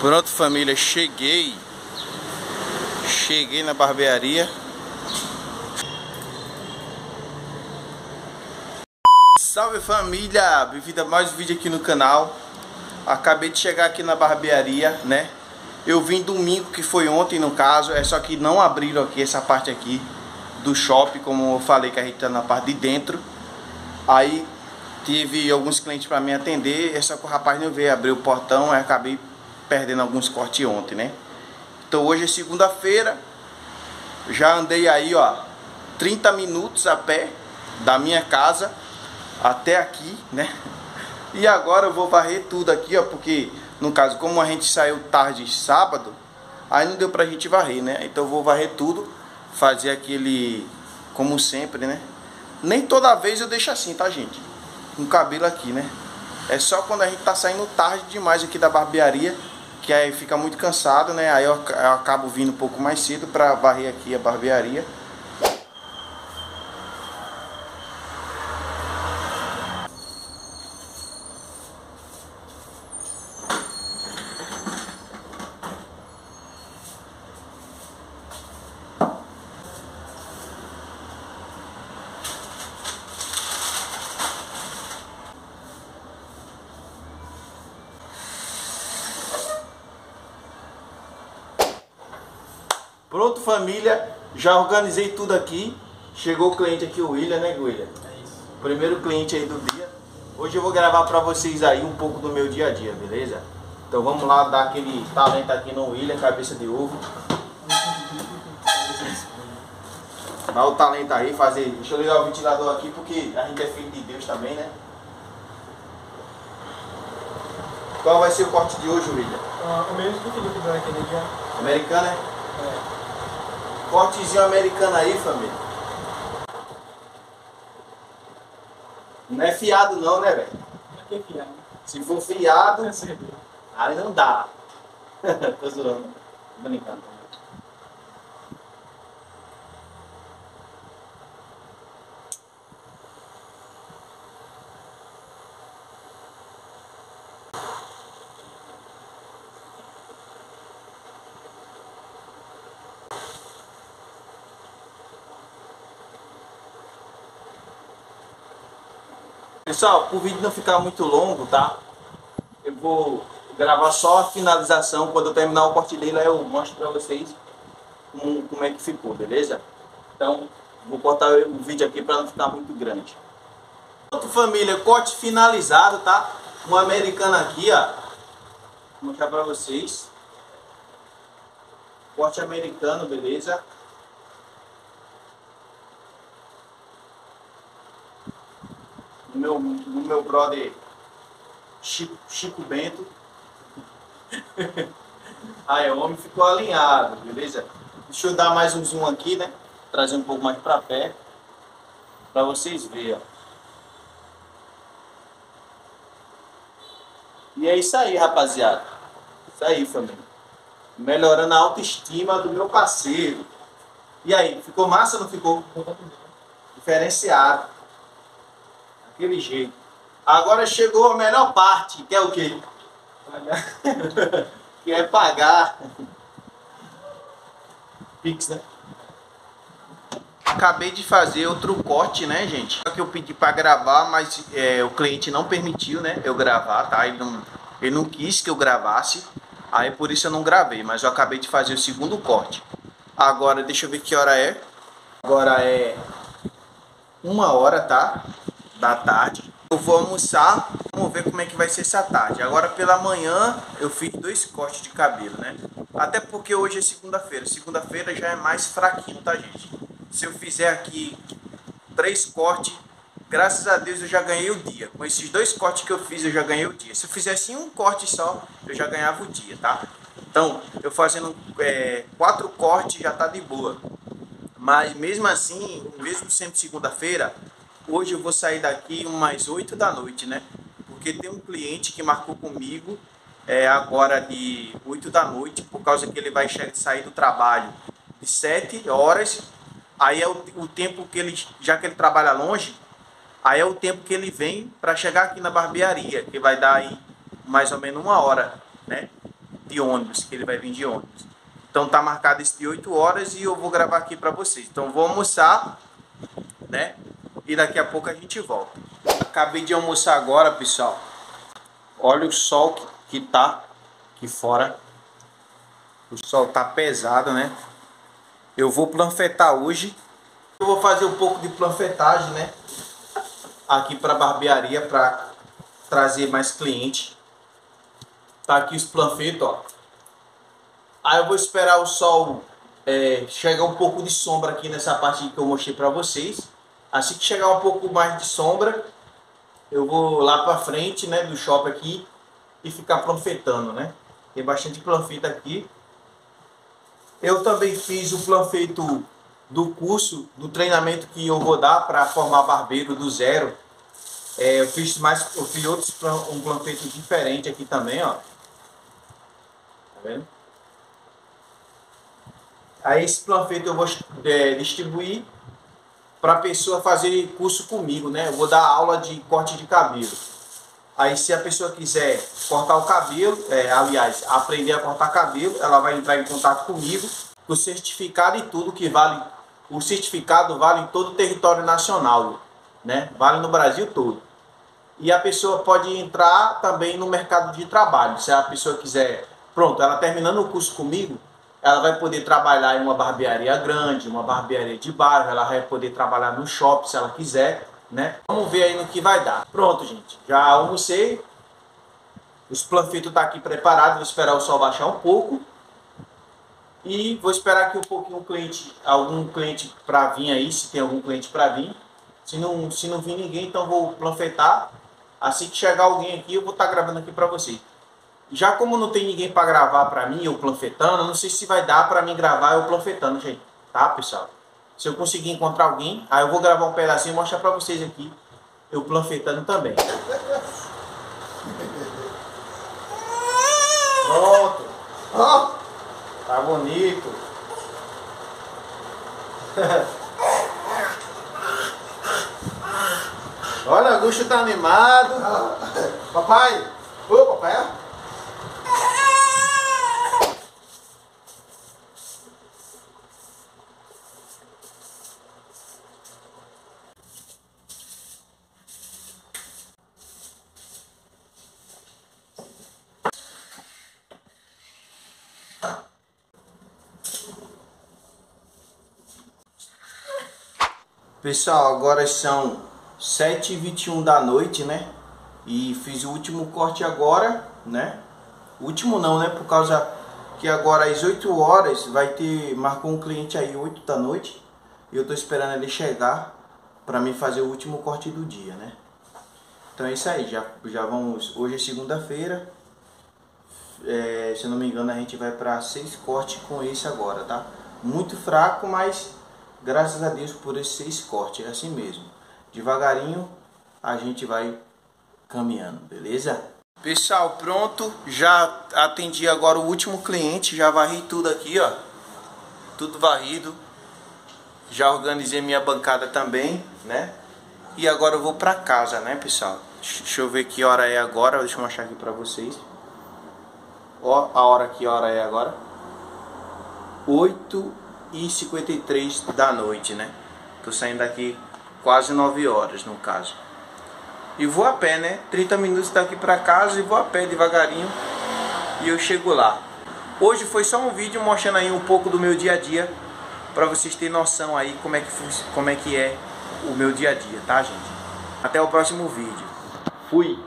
Pronto, família, cheguei. Cheguei na barbearia. Salve família, bem-vindo a mais um vídeo aqui no canal. Acabei de chegar aqui na barbearia, né? Eu vim domingo, que foi ontem no caso, é só que não abriram aqui essa parte aqui do shopping, como eu falei que a gente tá na parte de dentro. Aí tive alguns clientes para me atender, é só que o rapaz não veio abrir o portão, aí acabei perdendo alguns cortes ontem, né? Então hoje é segunda-feira, já andei aí, ó, 30 minutos a pé da minha casa até aqui, né? E agora eu vou varrer tudo aqui, ó, porque no caso, como a gente saiu tarde sábado, aí não deu pra gente varrer, né? Então eu vou varrer tudo, fazer aquele, como sempre, né? Nem toda vez eu deixo assim, tá, gente? Com cabelo aqui, né? É só quando a gente tá saindo tarde demais aqui da barbearia que aí fica muito cansado, né? Aí eu, eu acabo vindo um pouco mais cedo para varrer aqui a barbearia. Pronto, família. Já organizei tudo aqui. Chegou o cliente aqui, o William, né, William? É isso. Primeiro cliente aí do dia. Hoje eu vou gravar pra vocês aí um pouco do meu dia a dia, beleza? Então vamos lá dar aquele talento aqui no William, cabeça de ovo. Dá o talento aí, fazer. Deixa eu ligar o ventilador aqui porque a gente é filho de Deus também, né? Qual vai ser o corte de hoje, William? Ah, o mesmo que o Felipe deu naquele dia. Americana, né? É. Cortezinho americano aí, família. Não é fiado não, né, velho? Que fiar? Se for fiado, É aí não dá. Tô zoando. Tô brincando. Pessoal, o vídeo não ficar muito longo, tá? Eu vou gravar só a finalização. Quando eu terminar o corte dele, eu mostro para vocês como, como é que ficou, beleza? Então, vou cortar o vídeo aqui para não ficar muito grande. Pronto, família, corte finalizado, tá? Um americano aqui, ó. Vou mostrar para vocês. Corte americano, beleza? Do meu, do meu brother Chico, Chico Bento. Aí o homem ficou alinhado, beleza? Deixa eu dar mais um zoom aqui, né? Trazer um pouco mais pra perto. Pra vocês verem, ó. E é isso aí, rapaziada. Isso aí, família. Melhorando a autoestima do meu parceiro. E aí, ficou massa ou não ficou? Diferenciado daquele jeito. Agora chegou a melhor parte, que é o quê? que é pagar. Pix, né? Acabei de fazer outro corte, né, gente? Que eu pedi para gravar, mas é, o cliente não permitiu, né, eu gravar, tá? Ele não, ele não quis que eu gravasse, aí por isso eu não gravei, mas eu acabei de fazer o segundo corte. Agora, deixa eu ver que hora é. Agora é uma hora, tá? Da tarde. Eu vou almoçar, vamos ver como é que vai ser essa tarde. Agora pela manhã eu fiz dois cortes de cabelo, né? Até porque hoje é segunda-feira. Segunda-feira já é mais fraquinho, tá, gente? Se eu fizer aqui três cortes, graças a Deus eu já ganhei o dia. Com esses dois cortes que eu fiz, eu já ganhei o dia. Se eu fizesse um corte só, eu já ganhava o dia, tá? Então, eu fazendo é, quatro cortes já tá de boa. Mas mesmo assim, mesmo sendo segunda-feira, Hoje eu vou sair daqui umas 8 da noite, né? Porque tem um cliente que marcou comigo é, agora de 8 da noite, por causa que ele vai sair do trabalho de 7 horas. Aí é o, o tempo que ele, já que ele trabalha longe, aí é o tempo que ele vem para chegar aqui na barbearia, que vai dar aí mais ou menos uma hora, né? de ônibus, que ele vai vir de ônibus. Então tá marcado esse de 8 horas e eu vou gravar aqui para vocês. Então vou almoçar, né? E daqui a pouco a gente volta. Acabei de almoçar agora, pessoal. Olha o sol que, que tá aqui fora. O sol tá pesado, né? Eu vou planfetar hoje. Eu vou fazer um pouco de planfetagem, né? Aqui para barbearia para trazer mais cliente. Tá aqui os planfetos, ó. Aí eu vou esperar o sol é, chegar um pouco de sombra aqui nessa parte que eu mostrei para vocês. Assim que chegar um pouco mais de sombra, eu vou lá para frente, né, do shopping aqui e ficar planfetando, né? Tem bastante planfeta aqui. Eu também fiz o planfeito do curso, do treinamento que eu vou dar para formar barbeiro do zero. É, eu fiz mais, eu fiz outros um planfeito diferente aqui também, ó. Tá vendo? Aí esse planfeito eu vou é, distribuir para a pessoa fazer curso comigo, né? Eu vou dar aula de corte de cabelo. Aí se a pessoa quiser cortar o cabelo, é, aliás, aprender a cortar cabelo, ela vai entrar em contato comigo. O certificado e tudo que vale, o certificado vale em todo o território nacional, né? Vale no Brasil todo. E a pessoa pode entrar também no mercado de trabalho. Se a pessoa quiser, pronto, ela terminando o curso comigo, ela vai poder trabalhar em uma barbearia grande, uma barbearia de bairro, ela vai poder trabalhar no shopping se ela quiser, né? Vamos ver aí no que vai dar. Pronto, gente, já almocei. Os planfitos tá aqui preparado, vou esperar o sol baixar um pouco. E vou esperar aqui um pouquinho o cliente, algum cliente para vir aí, se tem algum cliente para vir. Se não, se não vir ninguém, então vou planfetar. Assim que chegar alguém aqui, eu vou estar tá gravando aqui para vocês. Já como não tem ninguém para gravar para mim, eu planfetando, não sei se vai dar para mim gravar eu planfetando, gente. Tá, pessoal? Se eu conseguir encontrar alguém, aí eu vou gravar um pedacinho e mostrar para vocês aqui eu planfetando também. Pronto. Oh, tá bonito. Olha, o Gusto tá animado. Papai. Ô, papai. Pessoal, agora são 7h21 da noite, né? E fiz o último corte agora, né? Último não, né? Por causa que agora às 8 horas vai ter... Marcou um cliente aí 8 da noite. E eu tô esperando ele chegar para mim fazer o último corte do dia, né? Então é isso aí, já, já vamos... Hoje é segunda-feira. É, se eu não me engano a gente vai para seis cortes com esse agora, tá? Muito fraco, mas Graças a Deus por esses seis cortes, é assim mesmo. Devagarinho a gente vai caminhando, beleza? Pessoal, pronto. Já atendi agora o último cliente, já varri tudo aqui, ó. Tudo varrido. Já organizei minha bancada também, né? E agora eu vou pra casa, né, pessoal? Deixa eu ver que hora é agora, deixa eu mostrar aqui pra vocês. Ó, a hora que hora é agora. 8 e 53 da noite, né? Tô saindo daqui quase 9 horas, no caso. E vou a pé, né? 30 minutos daqui para casa e vou a pé devagarinho e eu chego lá. Hoje foi só um vídeo mostrando aí um pouco do meu dia a dia para vocês terem noção aí como é que como é que é o meu dia a dia, tá, gente? Até o próximo vídeo. Fui.